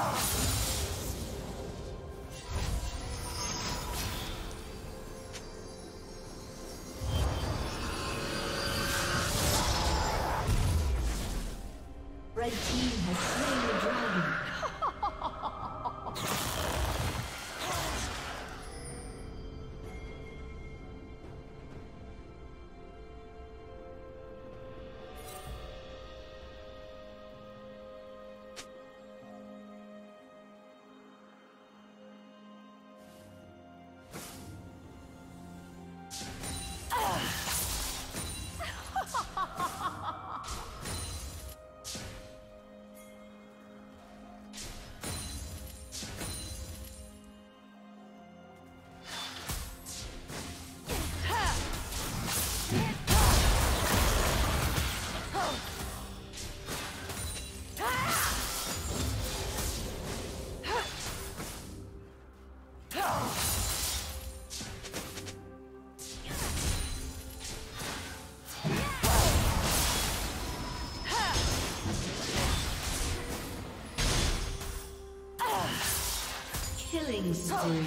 Wow. Killing spree.